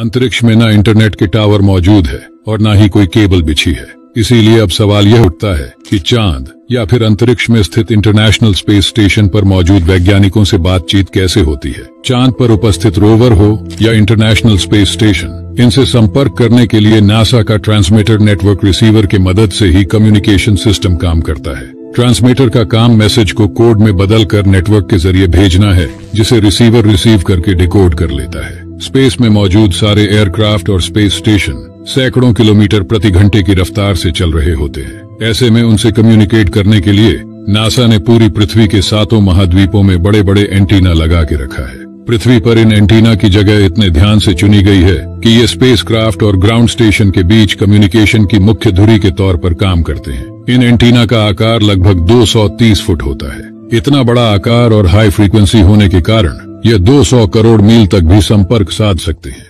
अंतरिक्ष में ना इंटरनेट के टावर मौजूद है और ना ही कोई केबल बिछी है। इसीलिए अब सवाल यह उठता है कि चाँद या फिर अंतरिक्ष में स्थित इंटरनेशनल स्पेस स्टेशन पर मौजूद वैज्ञानिकों से बातचीत कैसे होती है? चाँद पर उपस्थित रोवर हो या इंटरनेशनल स्पेस स्टेशन, इनसे संपर्क करने के लिए नासा का ट्रांसमीटर नेटवर्क रिसीवर के मदद से ही कम्युनिकेशन सिस्टम काम करता है। ट्रांसमीटर का काम मैसेज को कोड में बदलकर नेटवर्क के ज़रिए भेजना है, जिसे रिसीवर रिसीव करके डिकोड कर लेता है। स्पेस में मौजूद सारे एयरक्राफ्ट और स्पेस स्टेशन सैकड़ों किलोमीटर प्रति घंटे की रफ्तार से चल रहे होते हैं। ऐसे में उनसे कम्युनिकेट करने के लिए नासा ने पूरी पृथ्वी के सातों महाद्वीपों में बड़े बड़े एंटीना लगा के रखा है। पृथ्वी पर इन एंटीना की जगह इतने ध्यान से चुनी गई है कि ये स्पेस क्राफ्ट और ग्राउंड स्टेशन के बीच कम्युनिकेशन की मुख्य धुरी के तौर पर काम करते हैं। इन एंटीना का आकार लगभग 230 फुट होता है। इतना बड़ा आकार और हाई फ्रीक्वेंसी होने के कारण ये 200 करोड़ मील तक भी संपर्क साध सकते हैं।